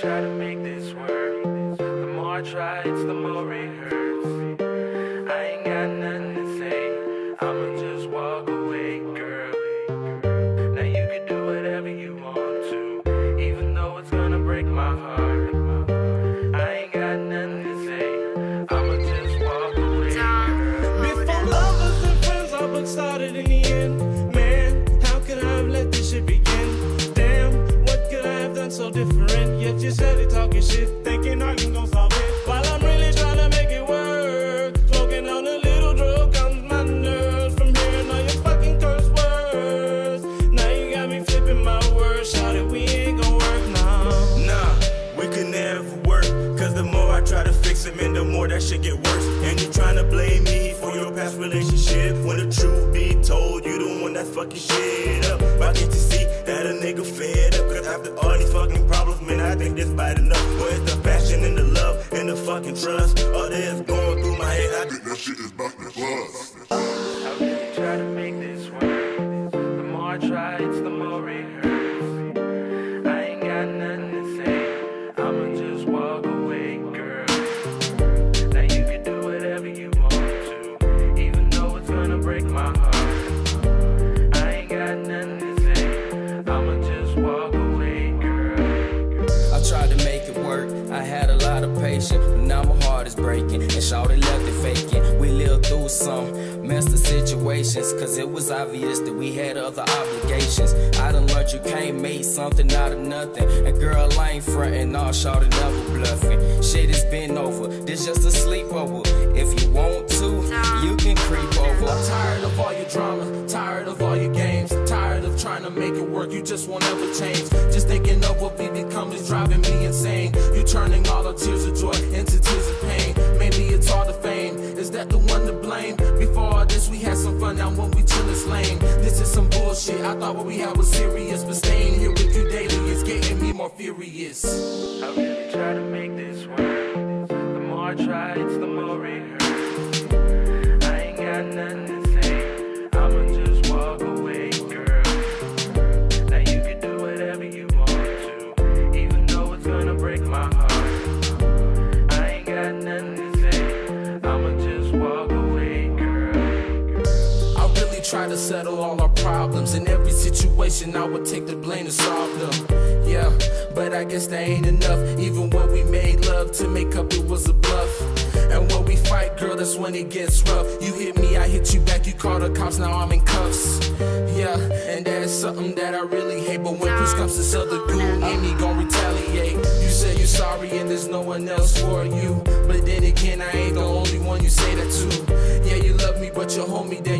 try to make this work. The more I try, it's the more it more that shit get worse. And you tryna blame me for your past relationship. When the truth be told, you the one that's fucking shit up. Why can't you see that a nigga fed up? Cause after all these fucking problems, man, I think this bad enough. It's the passion and the love and the fucking trust. All that's going through my head, I think That shit is about to bust. Had a lot of patience, but now my heart is breaking. And Shawty left it faking. We lived through some messed up situations, cause it was obvious that we had other obligations. I done learned you can't make something out of nothing. And girl, I ain't frontin', all Shawty never bluffing. Shit has been over, this just a sleepover. If you want to, you can creep over. I'm tired of all your drama, tired of all your games, tired of trying to make it work. You just won't ever change. Just thinking of what we become is driving me insane. You turning all our tears of joy into tears of pain. Maybe it's all the fame. Is that the one to blame? Before all this, we had some fun. Now when we chill, it's lame. This is some bullshit. I thought what we had was serious, but staying here with you daily is getting me more furious. Settle all our problems. In every situation, I would take the blame to solve them. Yeah, but I guess that ain't enough. Even when we made love to make up, it was a bluff. And when we fight, girl, that's when it gets rough. You hit me, I hit you back. You call the cops, now I'm in cuffs. Yeah, and that is something that I really hate. But when push comes to the goon ain't me gon' retaliate. You say you're sorry and there's no one else for you. But then again, I ain't the only one you say that to. Yeah, you love me, but you homie, then you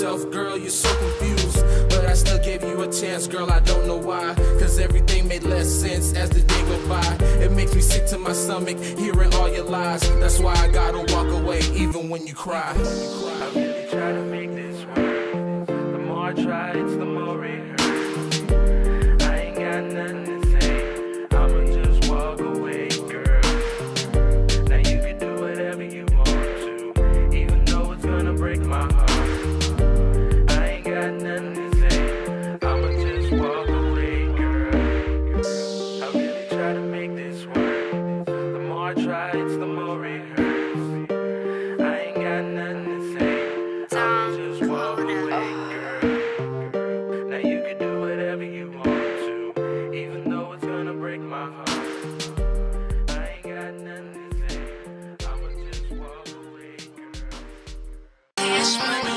girl, you're so confused. But I still gave you a chance, girl, I don't know why. Cause everything made less sense as the day went by. It makes me sick to my stomach, hearing all your lies. That's why I gotta walk away, even when you cry. I really try to make this work. The more I try, it's the more it I try, it's the more it hurts. I ain't got nothing to say. Just walk away, girl. Now you can do whatever you want to, even though it's gonna break my heart. I ain't got nothing to say. I'ma just walk away, girl.